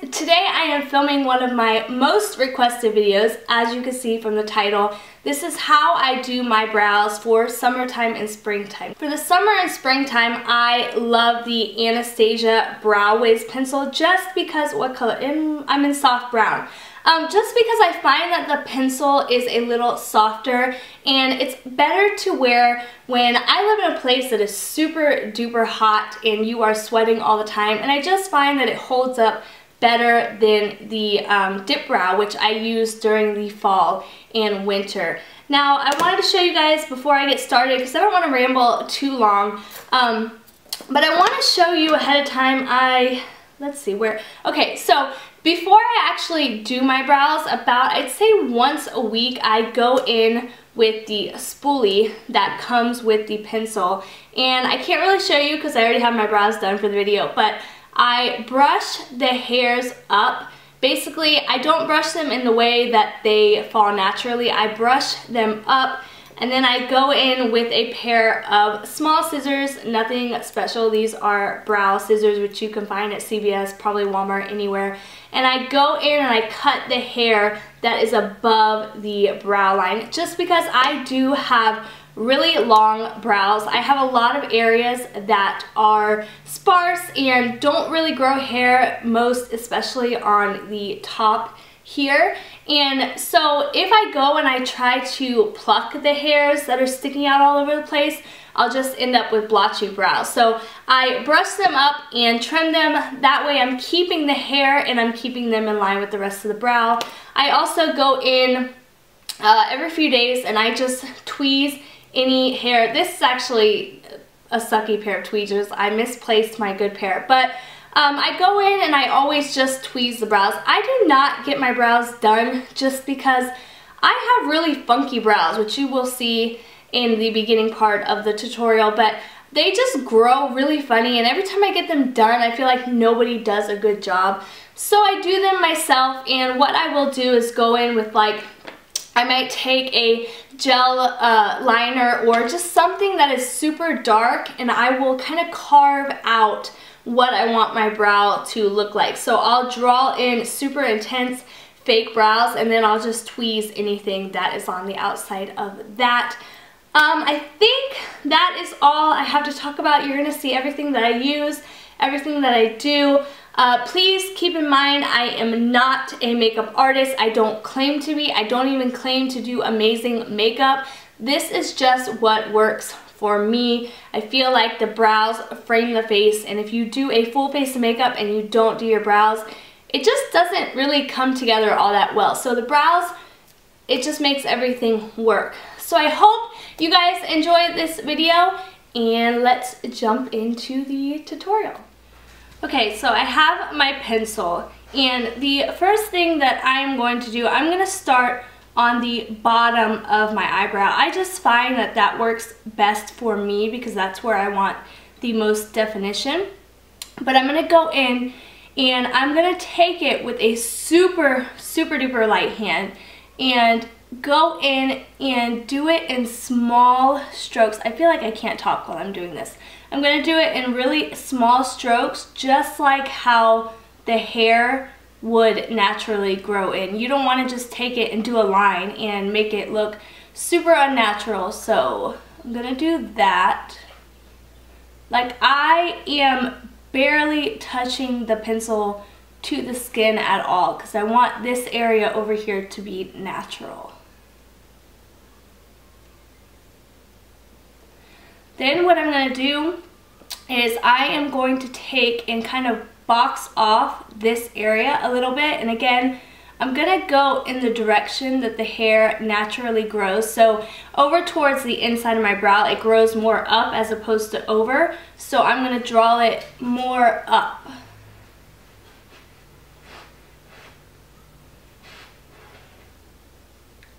Today I am filming one of my most requested videos, as you can see from the title. This is how I do my brows for summertime and springtime. For the summer and springtime, I love the Anastasia Brow Wiz Pencil just because, what color? I'm in soft brown. Um, just because I find that the pencil is a little softer and it's better to wear when I live in a place that is super duper hot and you are sweating all the time and I just find that it holds up better than the um, dip brow which I use during the fall and winter. Now I wanted to show you guys before I get started because I don't want to ramble too long um, but I want to show you ahead of time I let's see where okay so before I actually do my brows, about I'd say once a week I go in with the spoolie that comes with the pencil. And I can't really show you because I already have my brows done for the video, but I brush the hairs up. Basically, I don't brush them in the way that they fall naturally. I brush them up and then I go in with a pair of small scissors, nothing special. These are brow scissors, which you can find at CVS, probably Walmart, anywhere. And I go in and I cut the hair that is above the brow line, just because I do have really long brows. I have a lot of areas that are sparse and don't really grow hair, most especially on the top here. And so if I go and I try to pluck the hairs that are sticking out all over the place, I'll just end up with blotchy brows. So I brush them up and trim them. That way I'm keeping the hair and I'm keeping them in line with the rest of the brow. I also go in uh, every few days and I just tweeze any hair. This is actually a sucky pair of tweezers. I misplaced my good pair. But um, I go in and I always just tweeze the brows. I do not get my brows done just because I have really funky brows, which you will see in the beginning part of the tutorial, but they just grow really funny and every time I get them done, I feel like nobody does a good job. So I do them myself and what I will do is go in with like, I might take a gel uh, liner or just something that is super dark and I will kind of carve out what I want my brow to look like. So I'll draw in super intense fake brows and then I'll just tweeze anything that is on the outside of that. Um, I think that is all I have to talk about. You're going to see everything that I use, everything that I do. Uh, please keep in mind I am not a makeup artist. I don't claim to be. I don't even claim to do amazing makeup. This is just what works for me. I feel like the brows frame the face and if you do a full face of makeup and you don't do your brows, it just doesn't really come together all that well. So the brows, it just makes everything work. So I hope you guys enjoyed this video and let's jump into the tutorial. Okay, so I have my pencil and the first thing that I'm going to do, I'm going to start on the bottom of my eyebrow. I just find that that works best for me because that's where I want the most definition. But I'm going to go in and I'm going to take it with a super, super duper light hand and go in and do it in small strokes. I feel like I can't talk while I'm doing this. I'm to do it in really small strokes just like how the hair would naturally grow in. You don't want to just take it and do a line and make it look super unnatural. So I'm to do that. Like I am barely touching the pencil to the skin at all because I want this area over here to be natural. Then what I'm going to do is I am going to take and kind of box off this area a little bit. And again, I'm gonna go in the direction that the hair naturally grows. So over towards the inside of my brow, it grows more up as opposed to over. So I'm gonna draw it more up.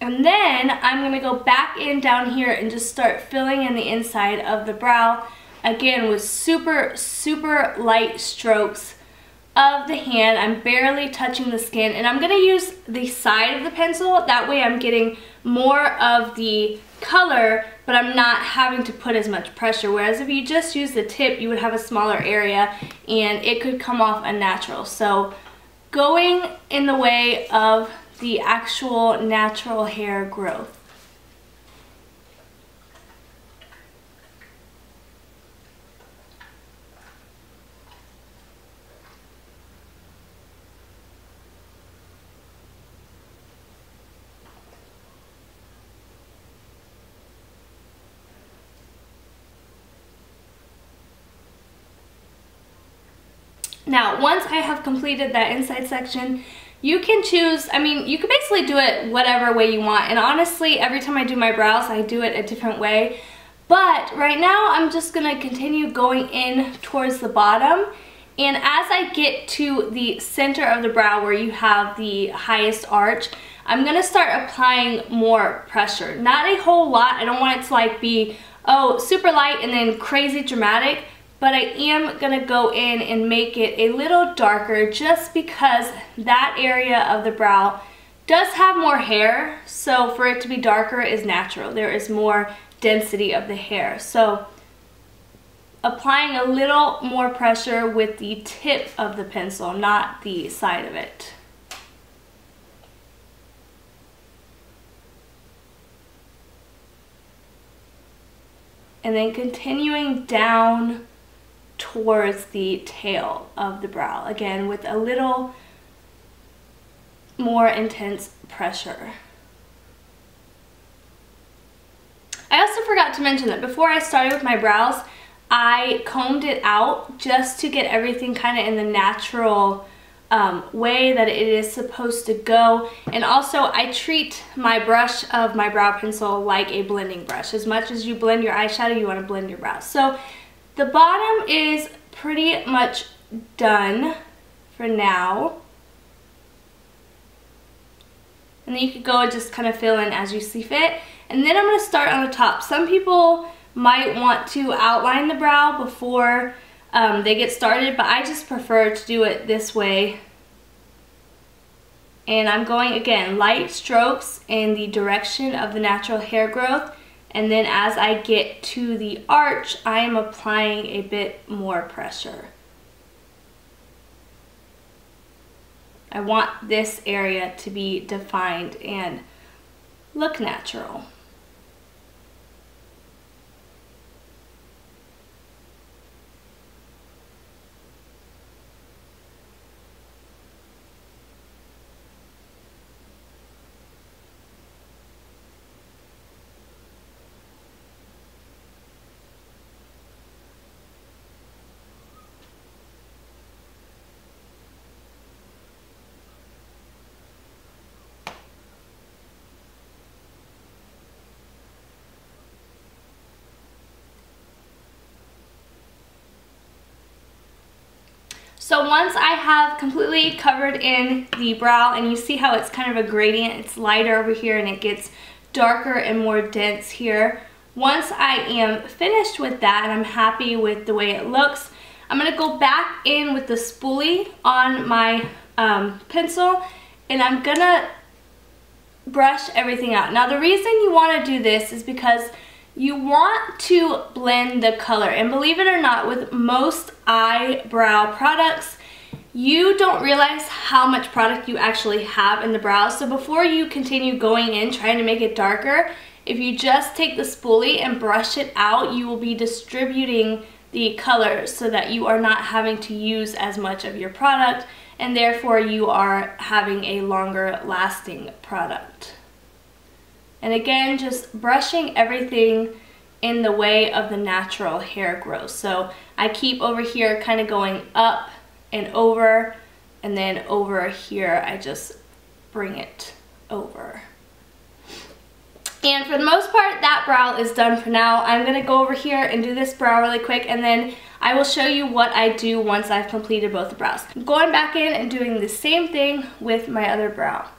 And then I'm gonna go back in down here and just start filling in the inside of the brow, again with super, super light strokes of the hand. I'm barely touching the skin and I'm going to use the side of the pencil. That way I'm getting more of the color but I'm not having to put as much pressure. Whereas if you just use the tip, you would have a smaller area and it could come off unnatural. So going in the way of the actual natural hair growth. Now, once I have completed that inside section, you can choose, I mean, you can basically do it whatever way you want. And honestly, every time I do my brows, I do it a different way. But right now, I'm just gonna continue going in towards the bottom. And as I get to the center of the brow where you have the highest arch, I'm gonna start applying more pressure. Not a whole lot, I don't want it to like be, oh, super light and then crazy dramatic but I am gonna go in and make it a little darker just because that area of the brow does have more hair, so for it to be darker is natural. There is more density of the hair. So applying a little more pressure with the tip of the pencil, not the side of it. And then continuing down towards the tail of the brow. Again, with a little more intense pressure. I also forgot to mention that before I started with my brows, I combed it out just to get everything kind of in the natural um, way that it is supposed to go. And also I treat my brush of my brow pencil like a blending brush. As much as you blend your eyeshadow, you want to blend your brows. So the bottom is pretty much done for now. And then you could go and just kind of fill in as you see fit. And then I'm going to start on the top. Some people might want to outline the brow before um, they get started, but I just prefer to do it this way. And I'm going, again, light strokes in the direction of the natural hair growth and then as I get to the arch, I am applying a bit more pressure. I want this area to be defined and look natural. So once I have completely covered in the brow and you see how it's kind of a gradient, it's lighter over here and it gets darker and more dense here. Once I am finished with that and I'm happy with the way it looks, I'm gonna go back in with the spoolie on my um, pencil and I'm gonna brush everything out. Now the reason you wanna do this is because you want to blend the color and believe it or not with most eyebrow products you don't realize how much product you actually have in the brows so before you continue going in trying to make it darker if you just take the spoolie and brush it out you will be distributing the color so that you are not having to use as much of your product and therefore you are having a longer lasting product. And again, just brushing everything in the way of the natural hair growth. So I keep over here kind of going up and over and then over here I just bring it over. And for the most part, that brow is done for now. I'm to go over here and do this brow really quick and then I will show you what I do once I've completed both the brows. I'm going back in and doing the same thing with my other brow.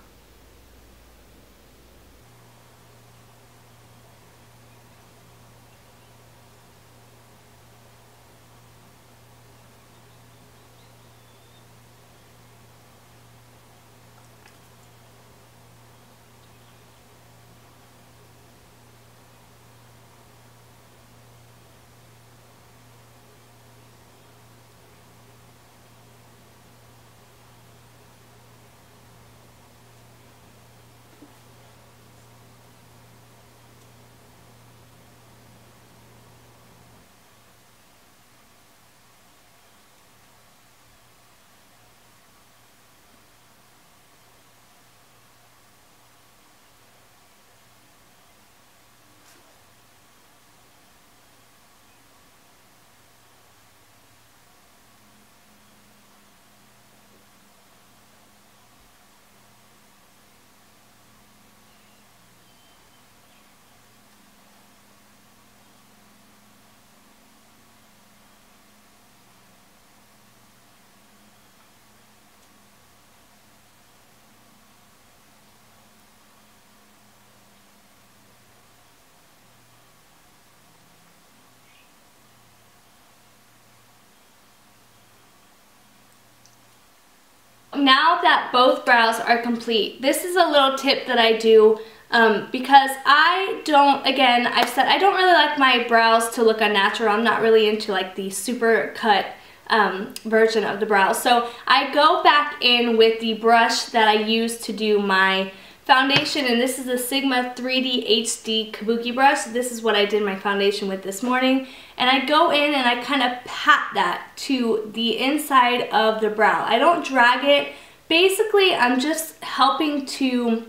That both brows are complete, this is a little tip that I do um, because I don't, again, I've said I don't really like my brows to look unnatural. I'm not really into like the super cut um, version of the brows. So I go back in with the brush that I use to do my foundation and this is the Sigma 3D HD Kabuki brush. This is what I did my foundation with this morning. And I go in and I kind of pat that to the inside of the brow. I don't drag it. Basically, I'm just helping to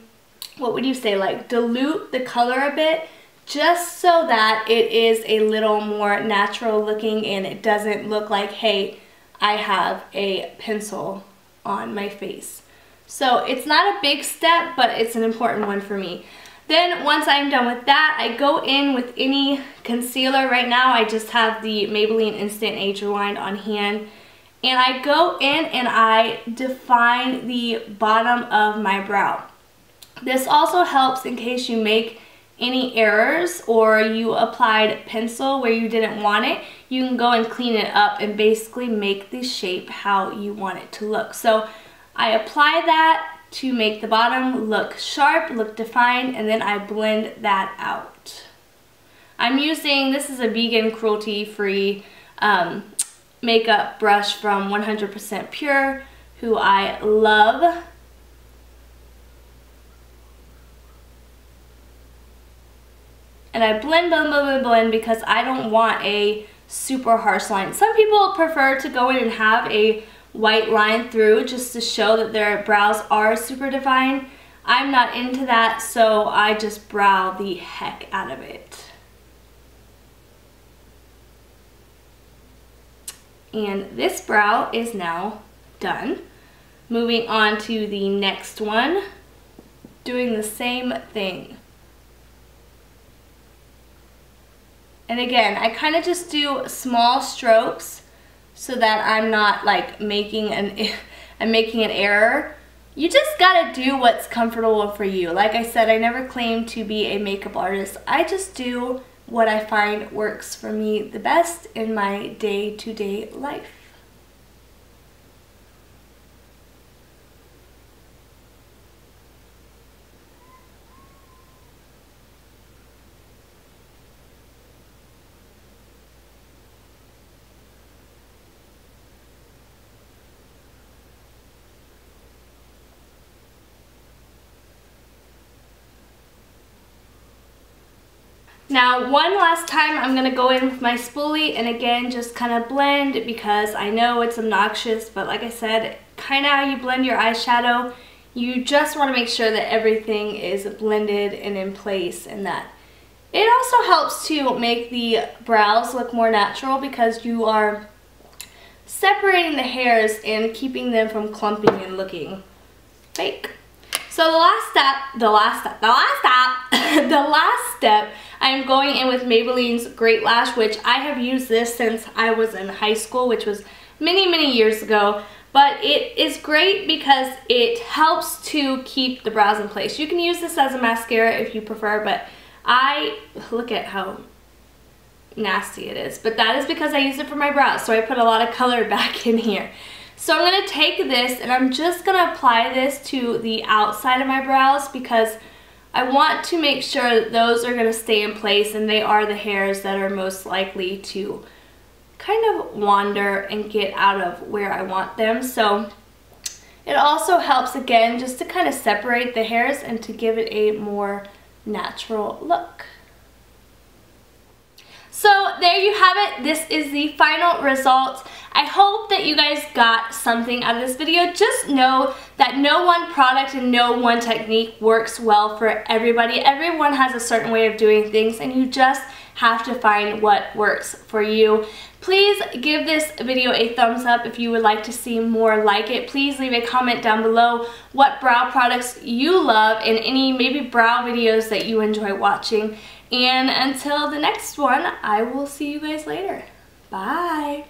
what would you say, like dilute the color a bit just so that it is a little more natural looking and it doesn't look like, hey, I have a pencil on my face. So it's not a big step, but it's an important one for me. Then once I'm done with that, I go in with any concealer. Right now I just have the Maybelline Instant Age Rewind on hand. And I go in and I define the bottom of my brow. This also helps in case you make any errors or you applied pencil where you didn't want it, you can go and clean it up and basically make the shape how you want it to look. So I apply that to make the bottom look sharp, look defined, and then I blend that out. I'm using, this is a vegan cruelty-free um, makeup brush from 100% Pure, who I love. and I blend, blend, blend, blend because I don't want a super harsh line. Some people prefer to go in and have a white line through just to show that their brows are super defined. I'm not into that, so I just brow the heck out of it. And this brow is now done. Moving on to the next one, doing the same thing. And again, I kind of just do small strokes so that I'm not like making an, I'm making an error. You just gotta do what's comfortable for you. Like I said, I never claim to be a makeup artist. I just do what I find works for me the best in my day-to-day -day life. Now, one last time, I'm going to go in with my spoolie and again, just kind of blend because I know it's obnoxious, but like I said, kind of how you blend your eyeshadow, you just want to make sure that everything is blended and in place and that it also helps to make the brows look more natural because you are separating the hairs and keeping them from clumping and looking fake. So the last step, the last step, the last step, the last step I'm going in with Maybelline's Great Lash, which I have used this since I was in high school, which was many, many years ago. But it is great because it helps to keep the brows in place. You can use this as a mascara if you prefer, but I, look at how nasty it is. But that is because I use it for my brows, so I put a lot of color back in here. So I'm going to take this and I'm just going to apply this to the outside of my brows because I want to make sure that those are going to stay in place and they are the hairs that are most likely to kind of wander and get out of where I want them. So it also helps again just to kind of separate the hairs and to give it a more natural look. So there you have it. This is the final result. I hope that you guys got something out of this video. Just know that no one product and no one technique works well for everybody. Everyone has a certain way of doing things and you just have to find what works for you. Please give this video a thumbs up if you would like to see more like it. Please leave a comment down below what brow products you love and any maybe brow videos that you enjoy watching. And until the next one, I will see you guys later. Bye.